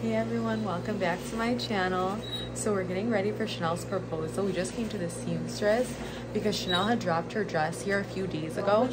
Hey everyone, welcome back to my channel. So we're getting ready for Chanel's proposal. We just came to the seamstress because Chanel had dropped her dress here a few days ago.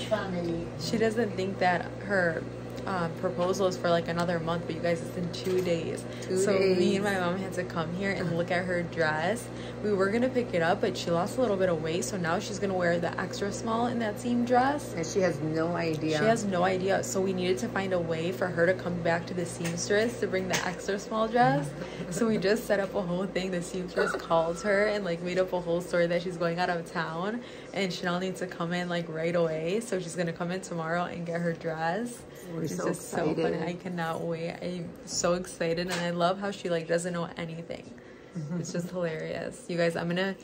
She doesn't think that her uh, proposal is for like another month, but you guys, it's in two days. Two so me and my mom had to come here and look at her dress. We were gonna pick it up, but she lost a little bit of weight, so now she's gonna wear the extra small in that seam dress. And she has no idea. She has no idea. So we needed to find a way for her to come back to the seamstress to bring the extra small dress. so we just set up a whole thing. The seamstress called her and like made up a whole story that she's going out of town and Chanel needs to come in like right away. So she's gonna come in tomorrow and get her dress. We're it's so just so funny. I cannot wait. I'm so excited and I love how she like doesn't know anything. Mm-hmm. It's just hilarious. You guys, I'm gonna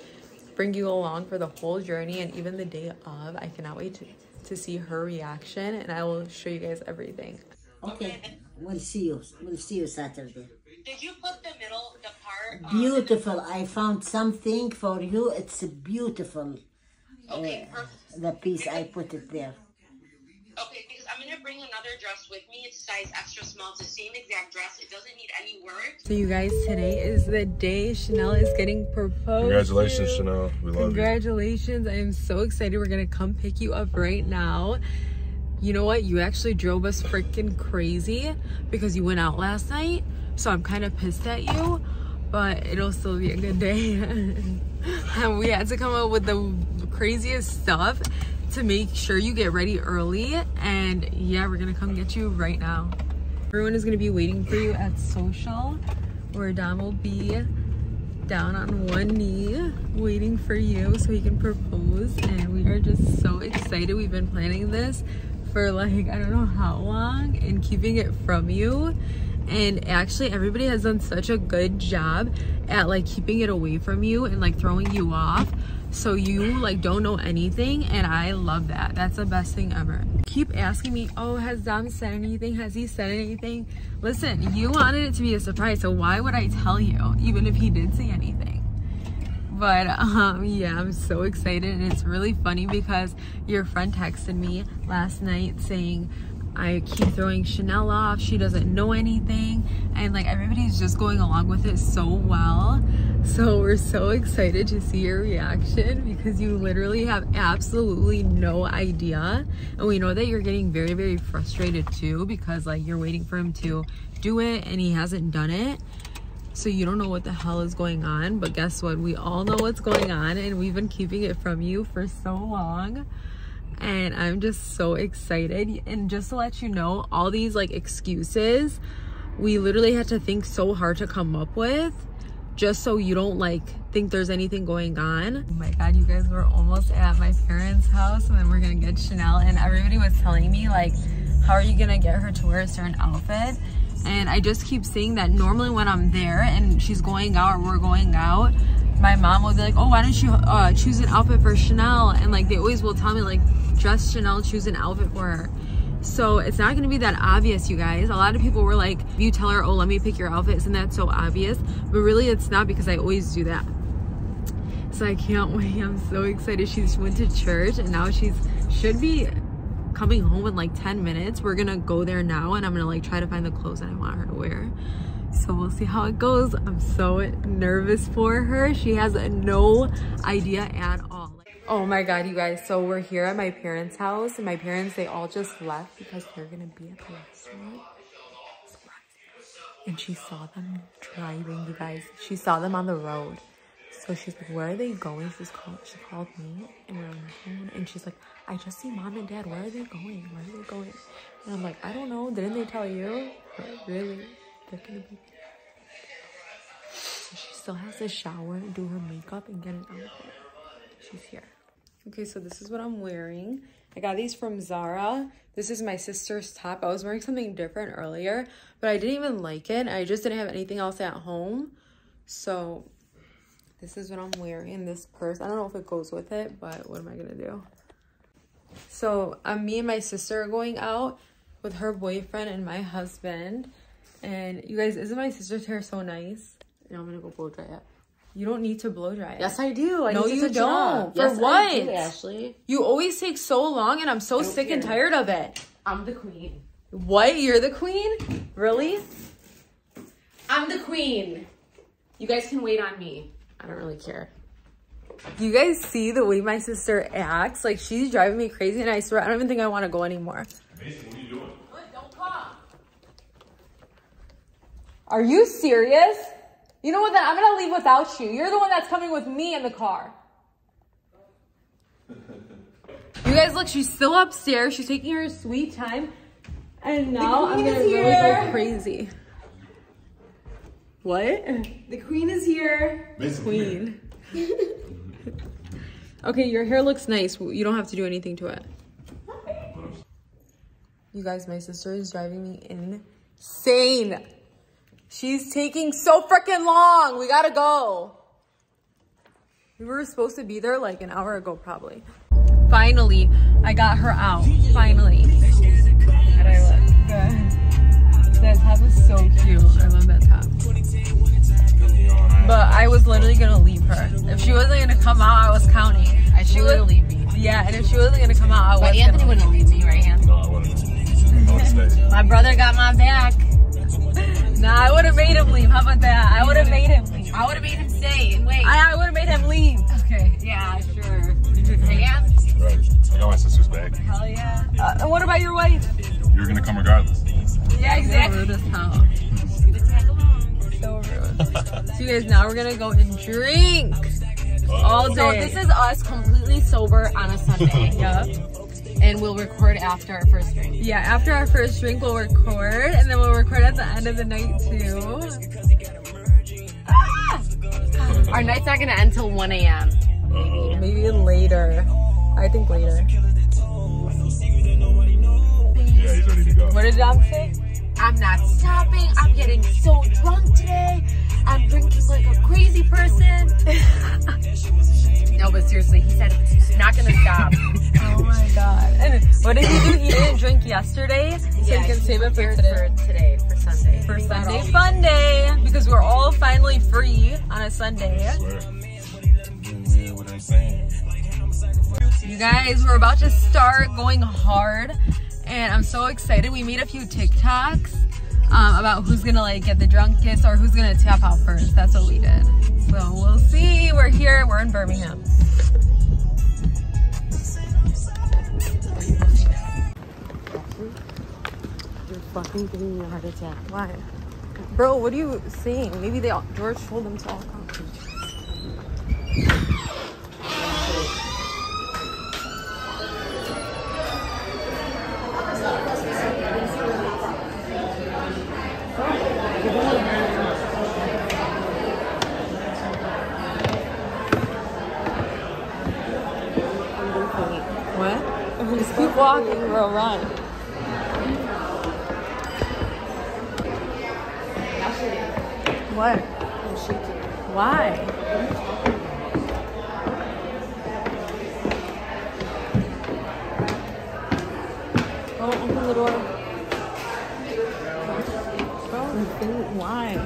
bring you along for the whole journey and even the day of. I cannot wait to, to see her reaction and I will show you guys everything. Okay, we'll see you. We'll see you Saturday. Did you put the middle, the part? Beautiful. I found something for you. It's beautiful. Okay, perfect. The piece I put it there. Okay, because I'm gonna bring another dress with me. It's size extra small. It's the same exact dress. It doesn't need any work. So you guys, today is the day Chanel is getting proposed. Congratulations, to. Chanel. We love you. Congratulations. I am so excited. We're going to come pick you up right now. You know what? You actually drove us freaking crazy because you went out last night. So I'm kind of pissed at you, but it'll still be a good day. and we had to come up with the craziest stuff to make sure you get ready early. And yeah, we're to come get you right now. Everyone is to be waiting for you at social where Dom will be down on one knee waiting for you so he can propose and we are just so excited we've been planning this for like i don't know how long and keeping it from you and actually everybody has done such a good job at like keeping it away from you and like throwing you off so you like don't know anything and i love that. That's the best thing ever. Keep asking me oh has dom said anything? Has he said anything? Listen you wanted it to be a surprise so why would i tell you even if he did say anything? But um yeah i'm so excited and it's really funny because your friend texted me last night saying I keep throwing Chanel off. She doesn't know anything. And like everybody's just going along with it so well. So we're so excited to see your reaction because you literally have absolutely no idea. And we know that you're getting very, very frustrated too because like you're waiting for him to do it and he hasn't done it. So you don't know what the hell is going on. But guess what? We all know what's going on and we've been keeping it from you for so long and I'm just so excited. And just to let you know, all these like excuses, we literally had to think so hard to come up with just so you don't like think there's anything going on. Oh my god, you guys were almost at my parents' house and then we're gonna get Chanel and everybody was telling me like, how are you gonna get her to wear a certain outfit? And I just keep saying that normally when I'm there and she's going out or we're going out, my mom will be like, oh, why don't you uh, choose an outfit for Chanel? And like they always will tell me like, dress Chanel, choose an outfit for her. So it's not gonna be that obvious, you guys. A lot of people were like, you tell her, oh, let me pick your outfit, isn't that so obvious? But really it's not because I always do that. So I can't wait, I'm so excited. She's went to church and now she's, should be coming home in like 10 minutes. We're gonna go there now and I'm gonna like try to find the clothes that I want her to wear. So we'll see how it goes. I'm so nervous for her. She has no idea at all. Oh my God, you guys. So we're here at my parents' house and my parents, they all just left because they're gonna be at the restaurant. And she saw them driving, you guys. She saw them on the road. So she's like, where are they going? She's called, she called me and we're on the phone and she's like, I just see mom and dad. Where are they going? Where are they going? And I'm like, I don't know. Didn't they tell you? But really? They're gonna be so she still has to shower do her makeup and get an outfit. She's here. Okay, so this is what I'm wearing. I got these from Zara. This is my sister's top. I was wearing something different earlier, but I didn't even like it. I just didn't have anything else at home. So this is what I'm wearing. This purse. I don't know if it goes with it, but what am I gonna do? So um, me and my sister are going out with her boyfriend and my husband. And you guys, isn't my sister's hair so nice? And I'm gonna go blow dry it. You don't need to blow dry it. Yes, I do. I No, need you touch don't. up. For yes, what? I do, Ashley. You always take so long and I'm so don't sick and tired of it. I'm the queen. What? You're the queen? Really? I'm the queen. You guys can wait on me. I don't really care. You guys see the way my sister acts? Like she's driving me crazy and I swear I don't even think I want to go anymore. Mason, what are you doing? What? Don't come. Are you serious? You know what? Then I'm gonna leave without you. You're the one that's coming with me in the car. You guys, look, she's still upstairs. She's taking her sweet time. And now I'm gonna really go crazy. What? The queen is here. Mason, Queen. okay, your hair looks nice. You don't have to do anything to it. You guys, my sister is driving me insane. She's taking so freaking long. We gotta go. We were supposed to be there like an hour ago, probably. Finally, I got her out. Finally. How do I look? Good. That top is so cute. I love that top. But I was literally gonna leave her. If she wasn't gonna come out, I was counting. I should would- leave me. Yeah, and if she wasn't gonna come out, I was But Anthony gonna wouldn't leave me, right, Anthony? No, I wouldn't. I would stay. My brother got my back. Made him leave. How about that? I would have made him leave. I would have made him stay and wait. I, I would have made him leave. okay, yeah, sure. Yeah. Right. I got my sister's back. Hell yeah. Uh, and what about your wife? You're gonna come regardless. Yeah, exactly. Rude. So rude. so you guys, now we're gonna go and drink all day. So this is us completely sober on a Sunday. yeah. And we'll record after our first drink. Yeah, after our first drink, we'll record, and then we'll record at the end of the night too. Ah! Our night's not gonna end till 1 a.m. Uh-oh. Maybe later. I think later. Yeah, he's ready to go. What did Dom say? I'm not stopping. I'm getting so drunk today. I'm drinking like a crazy person. no, but seriously, he said, not gonna stop. What did he do? He didn't drink yesterday, so Yeah, he can save it for today. For today, for Sunday. For Sunday fun day because we're all finally free on a Sunday. You hear what I'm saying? You guys, we're about to start going hard and I'm so excited. We made a few TikToks um, about who's gonna like get the drunkest or who's gonna tap out first. That's what we did. So we'll see. We're here. We're in Birmingham. Fucking giving me a heart attack. Why? Bro, what are you saying? Maybe they all, George told them to all come. What? Just keep walking, bro. Run. What? Why? Go open the door. Go. Why?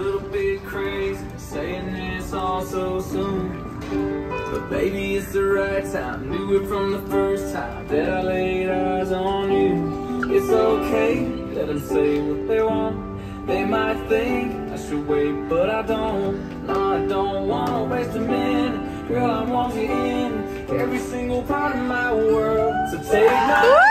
Little bit crazy saying this all so soon. But baby, it's the right time. Knew it from the first time that I laid eyes on you. It's okay, let them say what they want. They might think I should wait, but I don't. No, I don't wanna waste a minute. Girl, I want you in every single part of my world. So take my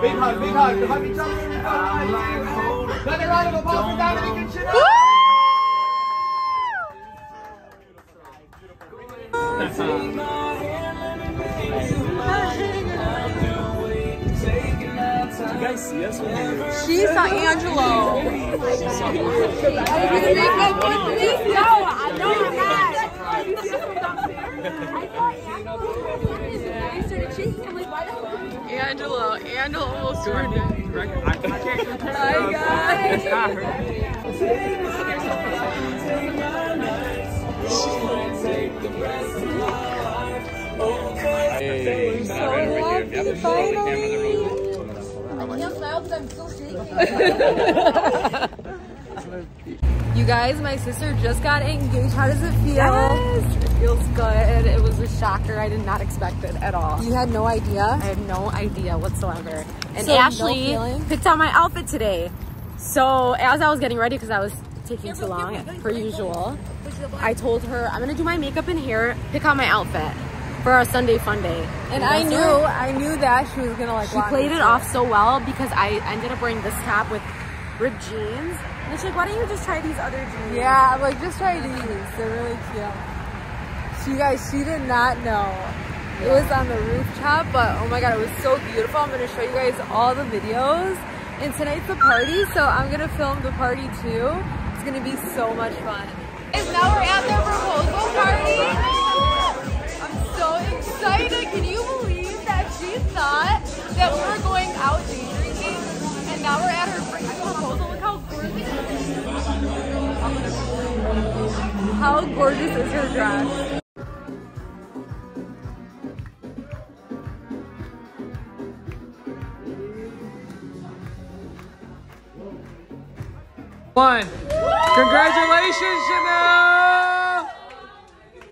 Big hug, big hug. Hug each other. I'm like holding. Another round of applause for Dominic and Chanel. Take my hand, let me make you mine. I'm through waiting, taking my time. guys see us when we She saw Angelo. Angelo, Angelo almost ruined it. Hi guys. Guys, my sister just got engaged. How does it feel? It feels good. It was a shocker. I did not expect it at all. You had no idea. I had no idea whatsoever. And So, no Ashley feeling? picked out my outfit today. So as I was getting ready, because I was taking too long, per usual, I told her I'm gonna do my makeup and hair, pick out my outfit for our Sunday fun day. And I knew, what? I knew that she was gonna like. She played me it off so well because I ended up wearing this top with ripped jeans. And she's like, why don't you just try these other jeans? Yeah, I'm like just try these. They're really cute. She guys, she did not know. It was on the rooftop, but oh my god, it was so beautiful. I'm gonna show you guys all the videos. And tonight's the party, so I'm gonna film the party too. It's gonna be so much fun. And now we're at the proposal party. I'm so excited. Can you believe that she thought that we were going out drinking? And now we're at her How gorgeous is her dress? One. Congratulations, Chanel!